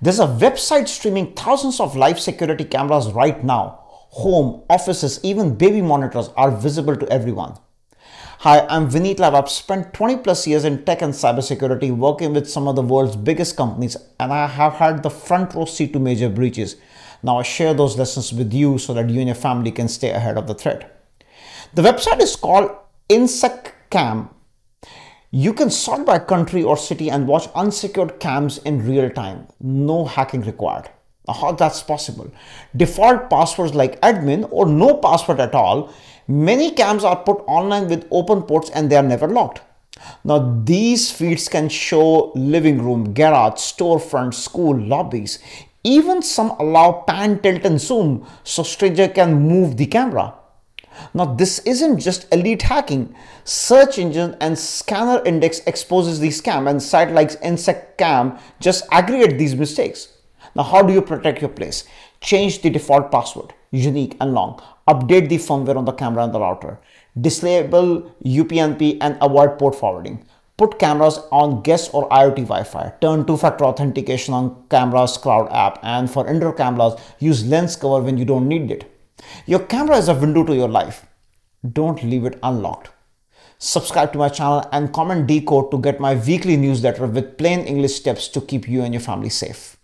There's a website streaming thousands of live security cameras right now. Home, offices, even baby monitors are visible to everyone. Hi, I'm Vineet Love. I've spent 20 plus years in tech and cybersecurity working with some of the world's biggest companies and I have had the front row seat to major breaches. Now I share those lessons with you so that you and your family can stay ahead of the threat. The website is called Insecam. You can sort by country or city and watch unsecured cams in real time. No hacking required. How that's possible? Default passwords like admin or no password at all Many cams are put online with open ports and they are never locked. Now these feeds can show living room, garage, storefront, school, lobbies. Even some allow pan, tilt and zoom so stranger can move the camera. Now this isn't just elite hacking. Search engine and scanner index exposes the scam and site like Insecam just aggregate these mistakes. Now how do you protect your place? Change the default password, unique and long update the firmware on the camera and the router, disable UPnP and avoid port forwarding. Put cameras on guest or IoT Wi-Fi. Turn two-factor authentication on camera's cloud app. And for indoor cameras, use lens cover when you don't need it. Your camera is a window to your life. Don't leave it unlocked. Subscribe to my channel and comment decode to get my weekly newsletter with plain English tips to keep you and your family safe.